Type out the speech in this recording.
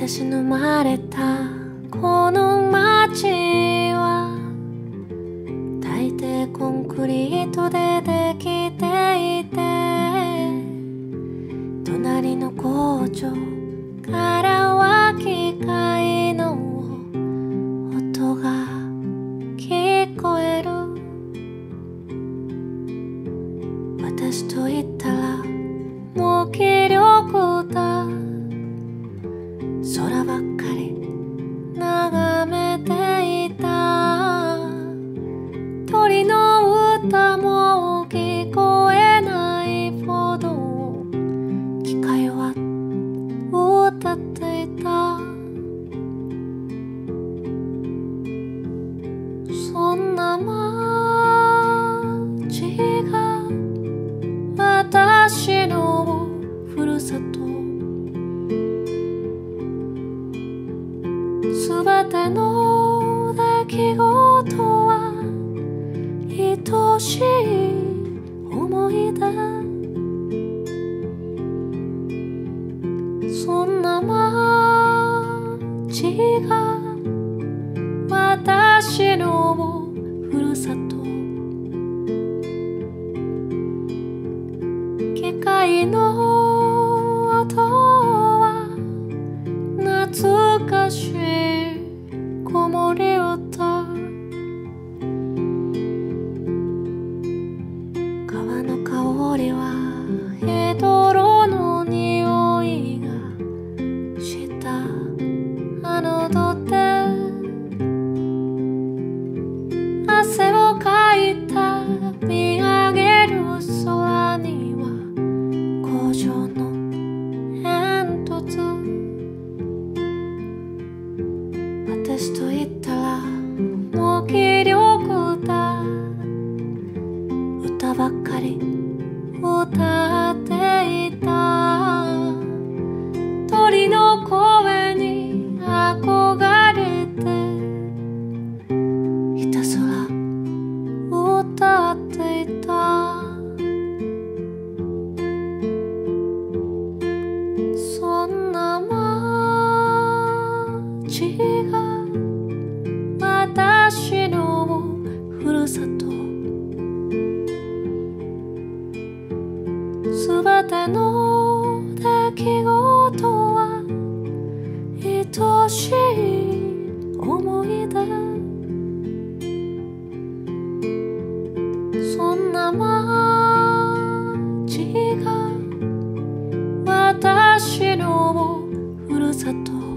私の生まれたこの街は大抵コンクリートでできていて隣の工場からは機械の音が聞こえる。私と言ったら空ばっかり。眺めていた。鳥の歌も聞こえないほど。機械は歌っていた。そんな街が私のふるさと。の出来事は愛しい思い出。そんな街が歌っていた。しい思い出。そんな街が私のふるさと。